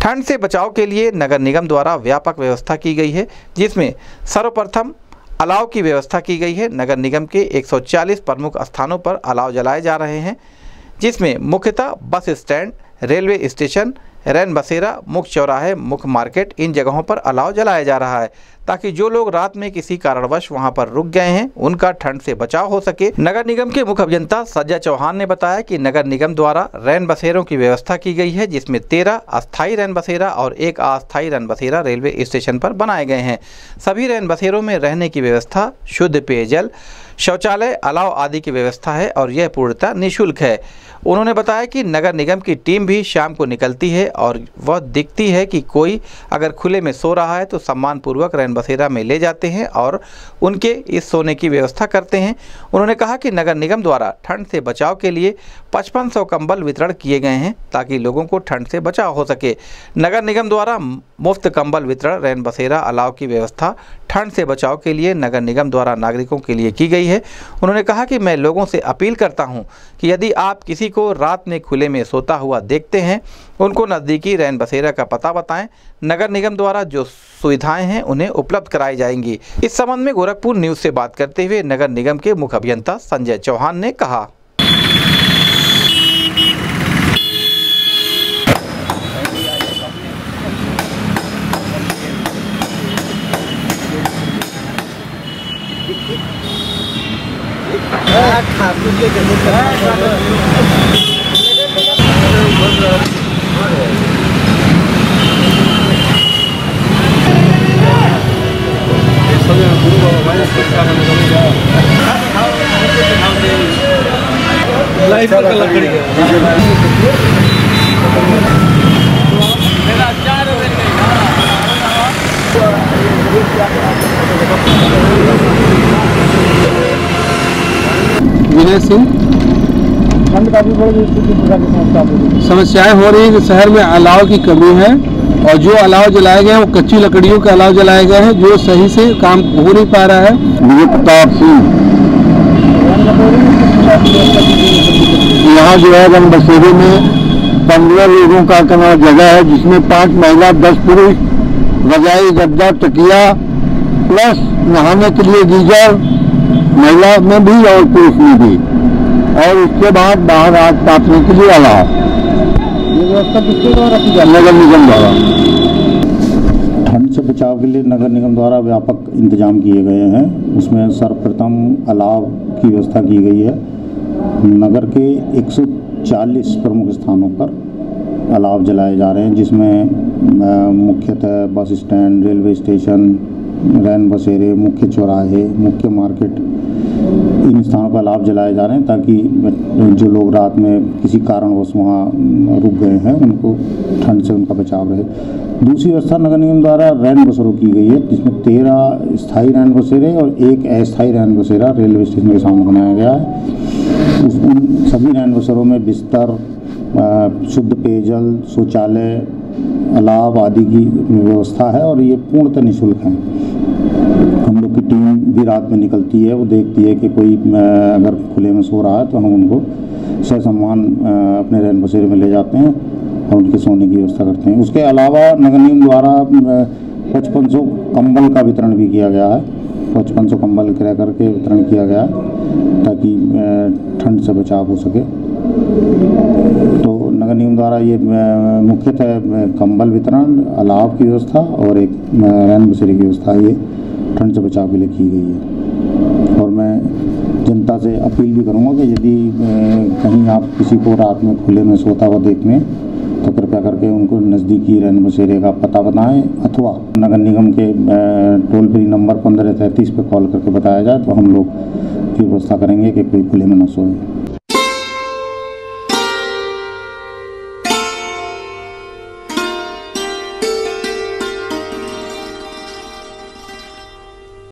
ठंड से बचाव के लिए नगर निगम द्वारा व्यापक व्यवस्था की गई है, जिसमें सर्वप्रथम अलाव की व्यवस्था की गई है। नगर निगम के 140 प्रमुख स्थानों पर अलाव जलाए जा रहे हैं, जिसमें मुख्यतः बस स्टैंड, रेलवे स्टेशन रैन बसेरा मुख्य चौराहे मुख्य मार्केट, इन जगहों पर अलाव जलाया जा रहा है, ताकि जो लोग रात में किसी कारणवश वहाँ पर रुक गए हैं, उनका ठंड से बचाव हो सके। नगर निगम के मुख्य अभियंता सज्जा चौहान ने बताया कि नगर निगम द्वारा रैन बसेरों की व्यवस्था की गई है, जिसमें तेरह अस्थायी रैन बसेरा और एक अस्थायी रैन बसेरा रेलवे स्टेशन पर बनाए गए हैं। सभी रैन बसेरों में रहने की व्यवस्था शुद्ध पेयजल शौचालय, अलाव आदि की व्यवस्था है और यह पूर्णतः निःशुल्क है। उन्होंने बताया कि नगर निगम की टीम भी शाम को निकलती है और वह दिखती है कि कोई अगर खुले में सो रहा है तो सम्मानपूर्वक रैन बसेरा में ले जाते हैं और उनके इस सोने की व्यवस्था करते हैं। उन्होंने कहा कि नगर निगम द्वारा ठंड से बचाव के लिए पचपन सौ कंबल वितरण किए गए हैं ताकि लोगों को ठंड से बचाव हो सके। नगर निगम द्वारा मुफ़्त कंबल वितरण रैन बसेरा अलाव की व्यवस्था ठंड से बचाव के लिए नगर निगम द्वारा नागरिकों के लिए की गई है। उन्होंने कहा कि मैं लोगों से अपील करता हूँ कि यदि आप किसी को रात में खुले में सोता हुआ देखते हैं, उनको नज़दीकी रैन बसेरा का पता बताएँ। नगर निगम द्वारा जो सुविधाएँ हैं, उन्हें उपलब्ध कराई जाएँगी। इस संबंध में गोरखपुर न्यूज़ से बात करते हुए नगर निगम के मुख्य अभियंता संजय चौहान ने कहा। लाइफ का लकड़ी विनय सिंह। समस्याएँ हो रही है शहर में अलाव की कमी है और जो अलाव जलाए गए हैं, वो कच्ची लकड़ियों के अलाव जलाए गए हैं, जो सही से काम हो नहीं पा रहा है। प्रताप सिंह। यहाँ जो है रंग बसेरे में पंद्रह लोगों का कना जगह है, जिसमें पाँच महिला, दस पुरुष, रजाई गद्दा तकिया, प्लस नहाने के लिए गीजर महिला में भी और पुरुष में भी। और उसके बाद बाहर आग तापने के लिए अलाव ये व्यवस्था किसके द्वारा की जाती नगर निगम द्वारा। ठंड से बचाव के लिए नगर निगम द्वारा व्यापक इंतज़ाम किए गए हैं। उसमें सर्वप्रथम अलाव की व्यवस्था की गई है। नगर के 140 प्रमुख स्थानों पर अलाव जलाए जा रहे हैं जिसमें मुख्यतः बस स्टैंड रेलवे स्टेशन रैन बसेरे, मुख्य चौराहे, मुख्य मार्केट, इन स्थानों पर लाभ जलाए जा रहे हैं ताकि जो लोग रात में किसी कारणवश वहाँ रुक गए हैं, उनको ठंड से उनका बचाव रहे। दूसरी व्यवस्था नगर निगम द्वारा रैन बसेरों की गई है, जिसमें तेरह स्थायी रैन बसेरे और एक अस्थायी रैन बसेरा रेलवे स्टेशन के सामने बनाया गया है। उस उन सभी रैन बसेरों में बिस्तर शुद्ध पेयजल, शौचालय, अलाव आदि की व्यवस्था है और ये पूर्णतः निःशुल्क हैं। हम लोग की टीम भी रात में निकलती है वो देखती है कि कोई अगर खुले में सो रहा है तो हम उनको ससम्मान अ, अपने रैन बसेरे में ले जाते हैं और उनके सोने की व्यवस्था करते हैं। उसके अलावा नगर निगम द्वारा पचपन सौ कम्बल का वितरण भी किया गया है। पचपन सौ कंबल क्रय करके वितरण किया गया है ताकि ठंड से बचाव हो सके। तो नगर निगम द्वारा ये मुख्यतः कंबल वितरण अलाव की व्यवस्था और एक रैन बसेरे की व्यवस्था ये। ठंड से बचाव के लिए की गई है। और मैं जनता से अपील भी करूँगा कि यदि कहीं आप किसी को रात में खुले में सोता हुआ देखने तो कृपया करके उनको नज़दीकी रैन बसेरे का पता बताएँ, अथवा नगर निगम के टोल फ्री नंबर पंद्रह तैंतीस पर कॉल करके बताया जाए तो हम लोग व्यवस्था करेंगे कि कोई खुले में न सोए।